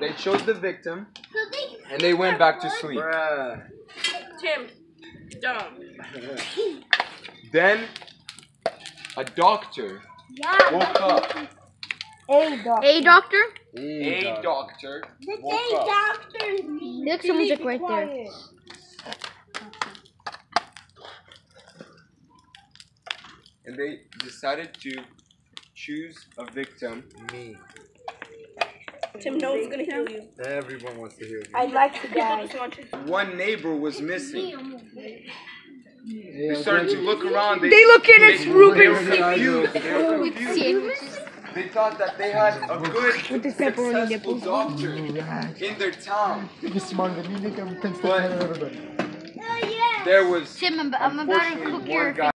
they chose the victim and they went back to sleep. Bruh. Tim. Dumb. Then a doctor woke up. A dog. A doctor? A doctor The woke up. doctors Look, someone's like right there. and they decided to choose a victim. Me. Tim, no one's gonna heal you. Everyone wants to hear you. I'd like to People die. just want to. One neighbor was missing. They started to look around. They, They look in its they, Rubik's they were confused. They were confused. They thought that they had a good, successful doctor in their town. But there was Tim, I'm, I'm about to cook one your guy